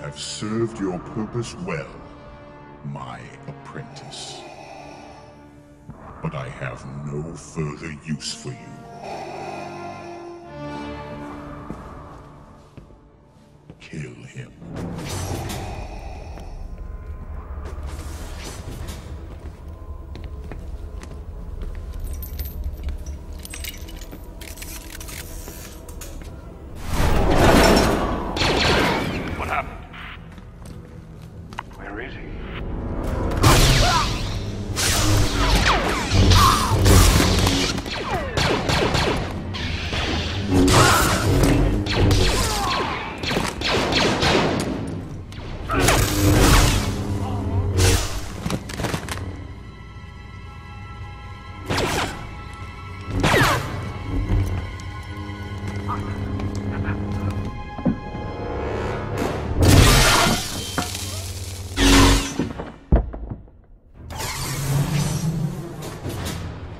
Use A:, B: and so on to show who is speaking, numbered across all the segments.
A: have served your purpose well, my apprentice. But I have no further use for you. Kill him.
B: Where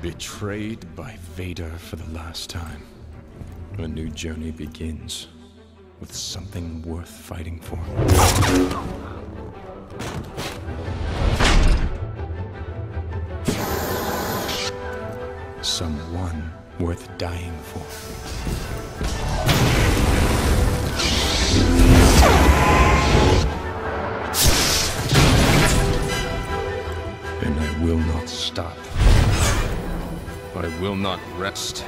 C: Betrayed by Vader for the last time. A new journey begins with something worth fighting for. Someone worth dying for. I will not rest.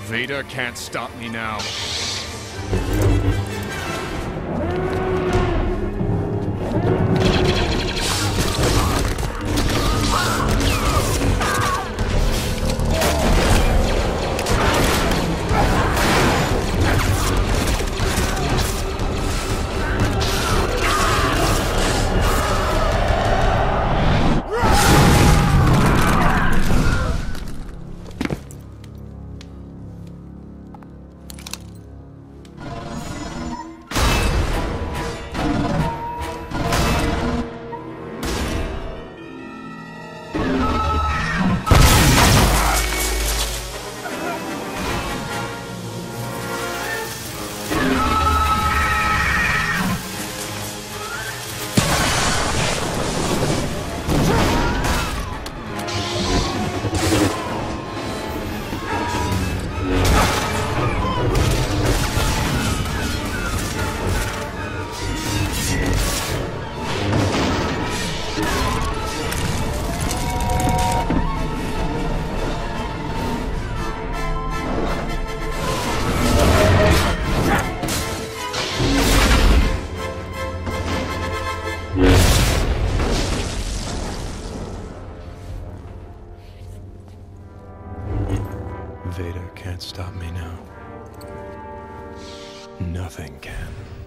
C: Vader can't stop me now. Vader can't stop me now. Nothing can.